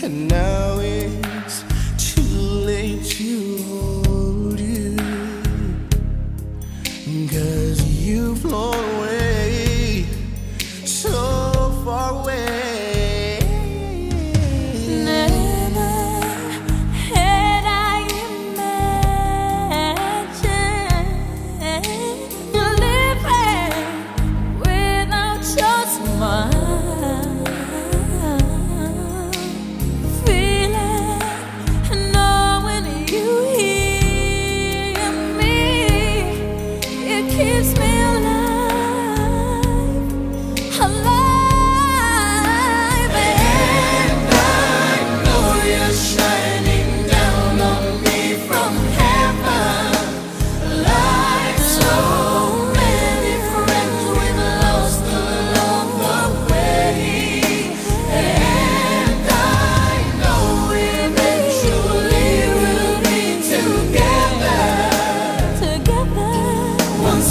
And now it's